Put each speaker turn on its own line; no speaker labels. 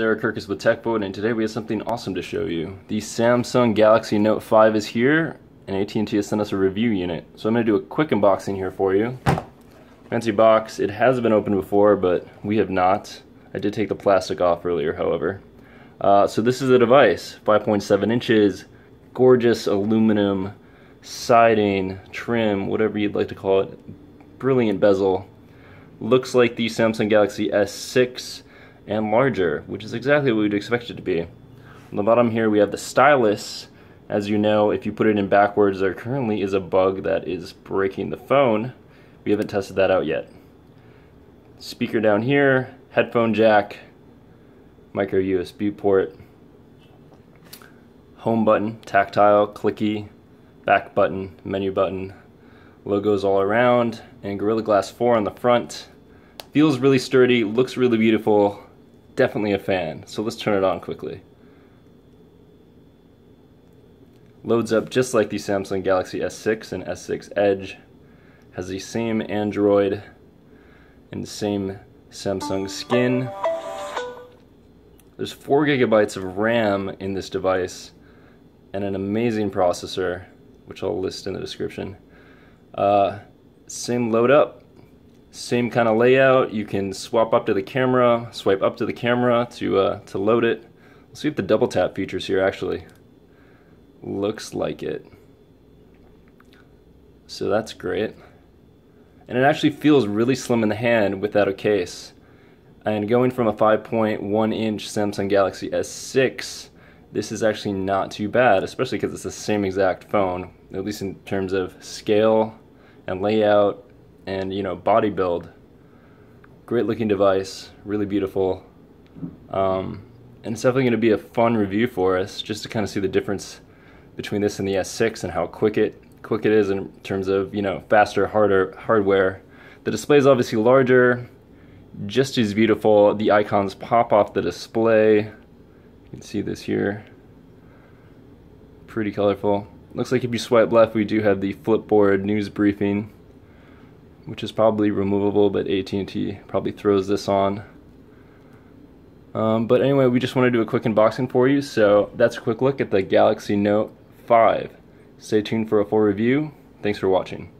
Eric Kirkus with Tech Void, and today we have something awesome to show you. The Samsung Galaxy Note 5 is here, and AT&T has sent us a review unit. So I'm going to do a quick unboxing here for you. Fancy box. It has been opened before, but we have not. I did take the plastic off earlier, however. Uh, so this is a device, 5.7 inches, gorgeous aluminum siding, trim, whatever you'd like to call it. Brilliant bezel. Looks like the Samsung Galaxy S6 and larger, which is exactly what we'd expect it to be. On the bottom here we have the stylus. As you know, if you put it in backwards, there currently is a bug that is breaking the phone. We haven't tested that out yet. Speaker down here, headphone jack, micro USB port, home button, tactile, clicky, back button, menu button, logos all around, and Gorilla Glass 4 on the front. Feels really sturdy, looks really beautiful, definitely a fan. So let's turn it on quickly. Loads up just like the Samsung Galaxy S6 and S6 Edge. Has the same Android and the same Samsung skin. There's 4 gigabytes of RAM in this device and an amazing processor, which I'll list in the description. Uh, same load up, same kind of layout. You can swap up to the camera, swipe up to the camera to, uh, to load it. Let's see if the double tap features here actually. Looks like it. So that's great. And it actually feels really slim in the hand without a case. And going from a 5.1 inch Samsung Galaxy S6, this is actually not too bad, especially because it's the same exact phone, at least in terms of scale and layout and you know body build. Great looking device, really beautiful, um, and it's definitely going to be a fun review for us, just to kind of see the difference between this and the S6 and how quick it quick it is in terms of you know faster, harder hardware. The display is obviously larger, just as beautiful. The icons pop off the display. You can see this here. Pretty colorful. Looks like if you swipe left, we do have the Flipboard news briefing which is probably removable, but AT&T probably throws this on. Um, but anyway, we just want to do a quick unboxing for you, so that's a quick look at the Galaxy Note 5. Stay tuned for a full review. Thanks for watching.